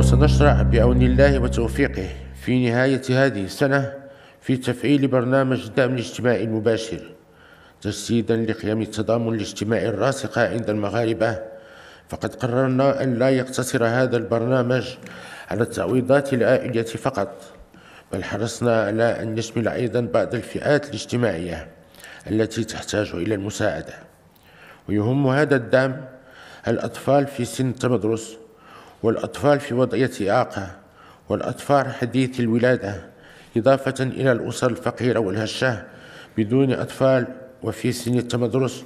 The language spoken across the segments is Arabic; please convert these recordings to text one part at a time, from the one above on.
وسنشرع بعون الله وتوفيقه في نهاية هذه السنة في تفعيل برنامج الدعم الاجتماعي المباشر تجسيدا لقيم التضامن الاجتماعي الراسخة عند المغاربة. فقد قررنا أن لا يقتصر هذا البرنامج على التعويضات العائلية فقط بل حرصنا على أن يشمل أيضا بعض الفئات الاجتماعية التي تحتاج إلى المساعدة. ويهم هذا الدعم الأطفال في سن التمدرس والأطفال في وضعية إعاقة والأطفال حديث الولادة إضافة إلى الأسر الفقيرة والهشة بدون أطفال وفي سن التمدرس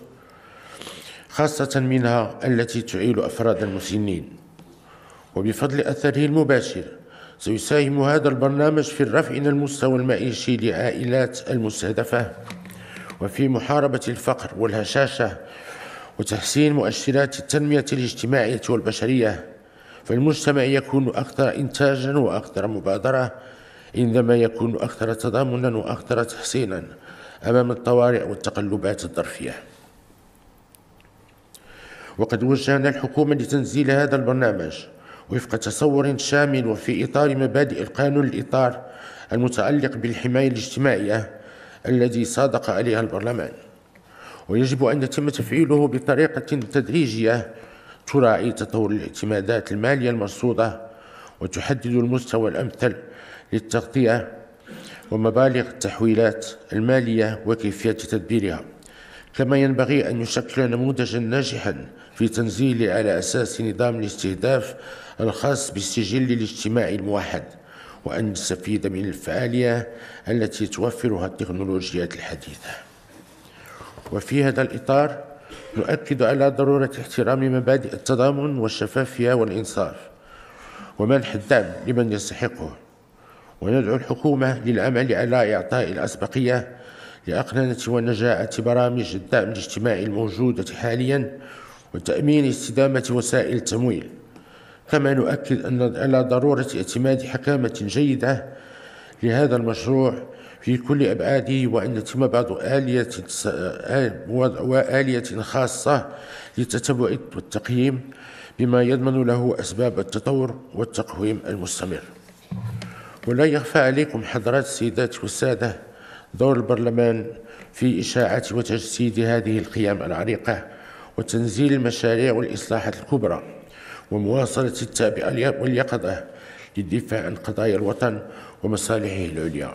خاصة منها التي تعيل أفراد المسنين. وبفضل أثره المباشر سيساهم هذا البرنامج في الرفع من المستوى المعيشي لعائلات المستهدفة. وفي محاربة الفقر والهشاشة وتحسين مؤشرات التنمية الاجتماعية والبشرية. فالمجتمع يكون أكثر إنتاجا وأكثر مبادرة عندما يكون أكثر تضامنا وأكثر تحسينا أمام الطوارئ والتقلبات الظرفية. وقد وجهنا الحكومة لتنزيل هذا البرنامج وفق تصور شامل وفي إطار مبادئ القانون الإطار المتعلق بالحماية الاجتماعية الذي صادق عليها البرلمان. ويجب أن يتم تفعيله بطريقة تدريجية تراعي تطور الاعتمادات المالية المرصودة وتحدد المستوى الأمثل للتغطية ومبالغ التحويلات المالية وكيفية تدبيرها. كما ينبغي أن يشكل نموذجا ناجحا في تنزيل على أساس نظام الاستهداف الخاص بالسجل الاجتماعي الموحد وأن نستفيد من الفعالية التي توفرها التكنولوجيات الحديثة. وفي هذا الإطار نؤكد على ضرورة احترام مبادئ التضامن والشفافية والإنصاف ومنح الدعم لمن يستحقه وندعو الحكومة للعمل على إعطاء الأسبقية لأقننة ونجاعة برامج الدعم الاجتماعي الموجودة حاليا وتأمين استدامة وسائل التمويل. كما نؤكد أن على ضرورة اعتماد حكامة جيدة لهذا المشروع في كل أبعاده وأن يتم بعض آلية وآلية خاصة للتتبع والتقييم بما يضمن له أسباب التطور والتقويم المستمر. ولا يخفى عليكم حضرات السيدات والسادة دور البرلمان في إشاعة وتجسيد هذه القيم العريقة وتنزيل المشاريع والإصلاحات الكبرى ومواصلة التابعة واليقظة للدفاع عن قضايا الوطن ومصالحه العليا.